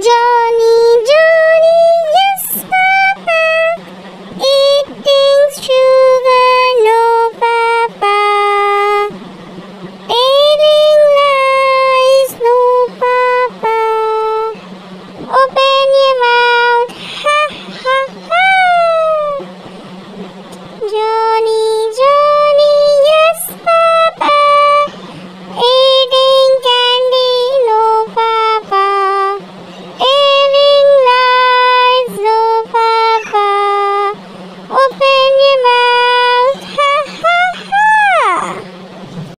这。